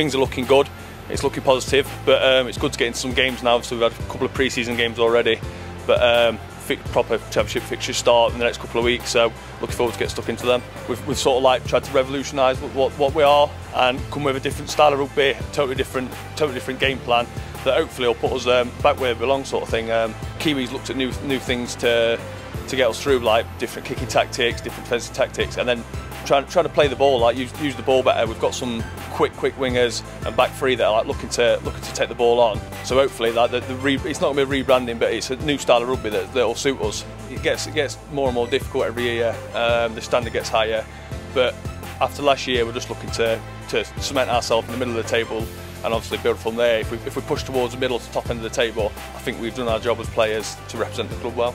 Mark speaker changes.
Speaker 1: things are looking good. It's looking positive, but um, it's good to get into some games now. So we've had a couple of pre-season games already, but um, proper championship fixtures start in the next couple of weeks. So looking forward to get stuck into them. We've, we've sort of like tried to revolutionise what, what we are and come with a different style of rugby, totally different, totally different game plan that hopefully will put us um, back where we belong, sort of thing. Um, Kiwis looked at new new things to to get us through, like different kicking tactics, different defensive tactics, and then trying trying to play the ball, like use, use the ball better. We've got some quick quick wingers and back three that are like looking to looking to take the ball on. So hopefully, like the, the re, it's not going to be rebranding, but it's a new style of rugby that will suit us. It gets it gets more and more difficult every year. Um, the standard gets higher, but after last year, we're just looking to to cement ourselves in the middle of the table and obviously build from there. If we, if we push towards the middle to top end of the table, I think we've done our job as players to represent the club well.